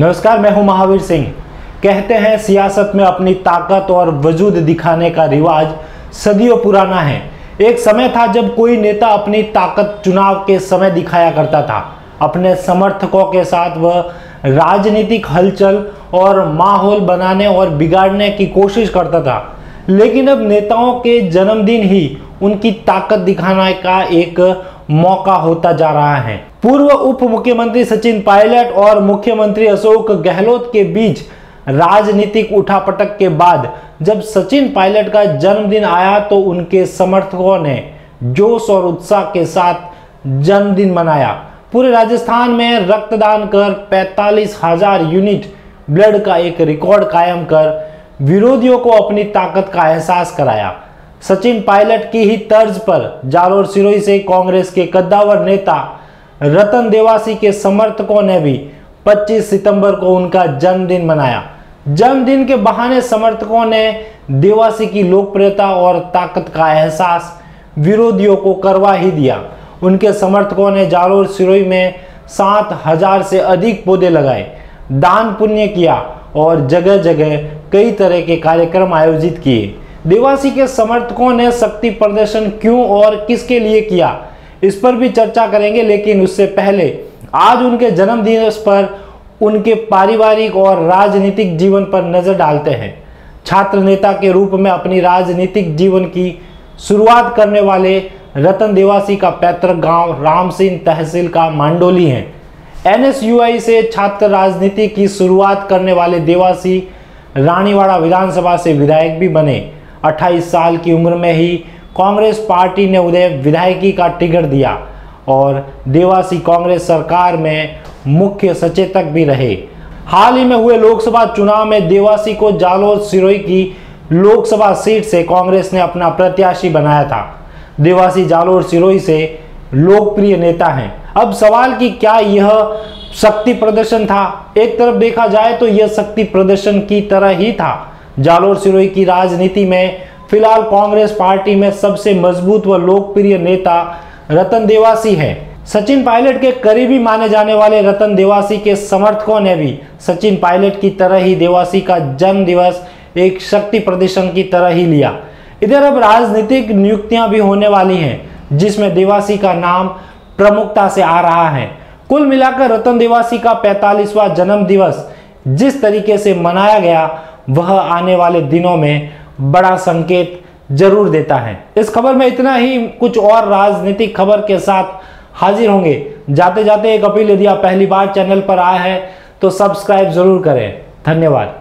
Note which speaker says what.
Speaker 1: नमस्कार, मैं हूँ महावीर सिंह। कहते हैं, सियासत में अपनी ताकत और वजूद दिखाने का रिवाज सदियों पुराना है। एक समय था जब कोई नेता अपनी ताकत चुनाव के समय दिखाया करता था। अपने समर्थकों के साथ वह राजनीतिक हलचल और माहौल बनाने और बिगाड़ने की कोशिश करता था। लेकिन अब नेताओं के जन्मदिन ही उनकी ताकत दिखाने का एक मौका होता जा रहा है। पूर्व उप मुख्यमंत्री सचिन पायलट और मुख्यमंत्री अशोक गहलोत के बीच राजनीतिक उठापटक के बाद जब सचिन पायलट का जन्मदिन आया तो उनके समर्थकों ने जोश और उत्साह के साथ जन्मदिन मनाया। पूरे राजस्थान में रक्तदान कर पैतालीस हज़ार यूनिट ब्लड का एक रिकॉर्ड कायम कर विरोधियों को अपनी ताकत का एहसास कराया। सचिन पायलट की ही तर्ज पर जालोर सिरोही से कांग्रेस के कद्दावर नेता रतन देवासी के समर्थकों ने भी 25 सितंबर को उनका जन्मदिन मनाया। जन्मदिन के बहाने समर्थकों ने देवासी की लोकप्रियता और ताकत का एहसास विरोधियों को करवा ही दिया। उनके समर्थकों ने जालोर सिरोही में सात हज़ार से अधिक पौधे लगाए, दान पुण्य किया और जगह जगह कई तरह के कार्यक्रम आयोजित किए। देवासी के समर्थकों ने शक्ति प्रदर्शन क्यों और किसके लिए किया? इस पर भी चर्चा करेंगे, लेकिन उससे पहले आज उनके जन्म दिवस पर उनके पारिवारिक और राजनीतिक जीवन पर नज़र डालते हैं। छात्र नेता के रूप में अपनी राजनीतिक जीवन की शुरुआत करने वाले रतन देवासी का पैतृक गाँव रामसिंह तहसील का मांडोली है। एनएसयूआई से छात्र राजनीति की शुरुआत करने वाले देवासी रानीवाड़ा विधानसभा से विधायक भी बने। 28 साल की उम्र में ही कांग्रेस पार्टी ने उन्हें विधायकी का टिकट दिया और देवासी कांग्रेस सरकार में मुख्य सचेतक भी रहे। हाल ही में हुए लोकसभा चुनाव में देवासी को जालोर सिरोही की लोकसभा सीट से कांग्रेस ने अपना प्रत्याशी बनाया था। देवासी जालोर सिरोही से लोकप्रिय नेता हैं। अब सवाल कि क्या यह शक्ति प्रदर्शन था? एक तरफ़ देखा जाए तो यह शक्ति प्रदर्शन की तरह ही था। जालोर सिरोही की राजनीति में फ़िलहाल कांग्रेस पार्टी में सबसे मज़बूत व लोकप्रिय नेता रतन देवासी है। सचिन पायलट के करीबी माने जाने वाले रतन देवासी के समर्थकों ने भी सचिन पायलट की तरह ही देवासी का जन्म दिवस एक शक्ति प्रदर्शन की तरह ही लिया। इधर अब राजनीतिक नियुक्तियाँ भी होने वाली हैं, जिसमें देवासी का नाम प्रमुखता से आ रहा है। कुल मिलाकर रतन देवासी का पैतालीसवां जन्म दिवस जिस तरीके से मनाया गया, वह आने वाले दिनों में बड़ा संकेत ज़रूर देता है। इस खबर में इतना ही, कुछ और राजनीतिक खबर के साथ हाजिर होंगे। जाते जाते एक अपील यदि आप पहली बार चैनल पर आए हैं तो सब्सक्राइब ज़रूर करें। धन्यवाद।